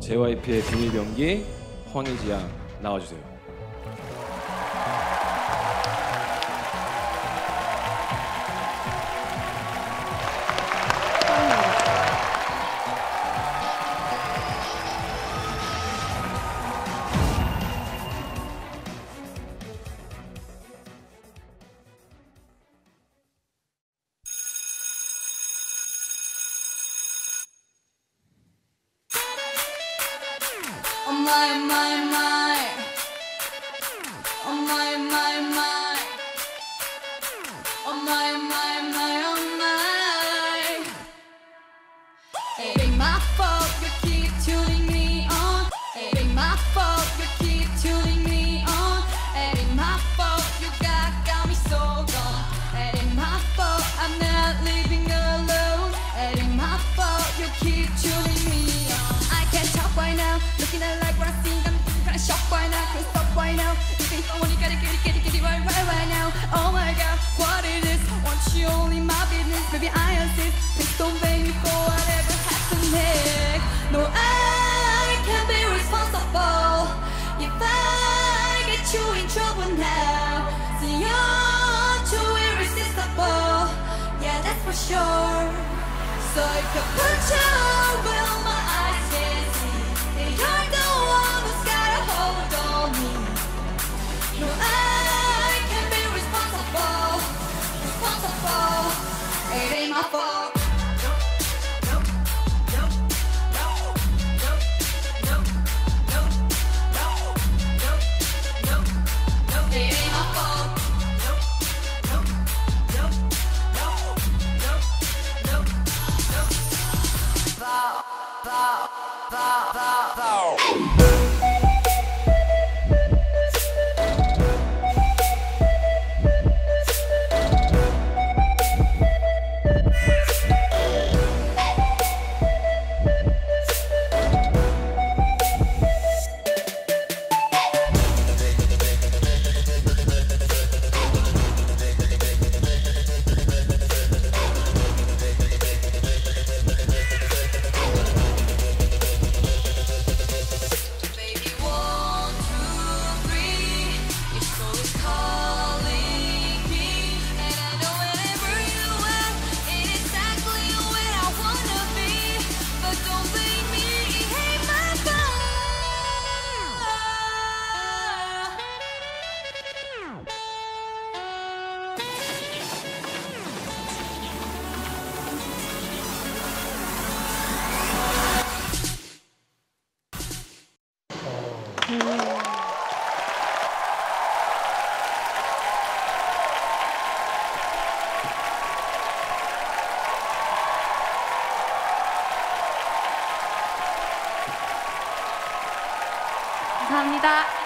JYP의 비밀병기 황희지양 나와주세요. My, my, my. Oh my, my, my. Oh my, my, my, oh my. It ain't my fault you keep tuning me on. It ain't my fault you keep tuning me on. It ain't my fault you got, got me so gone. It ain't my fault I'm not Looking at like what I see, I'm kinda shocked right now. Can't stop right now. You think I want you gotta get it, get it, get it right, right, right now. Oh my god, what it is? Want you only my business, baby I insist. Please don't blame me for whatever happened next. No, I can't be responsible if I get you in trouble now. See, you're too irresistible. Yeah, that's for sure. So if you put your Baby, 감사합니다.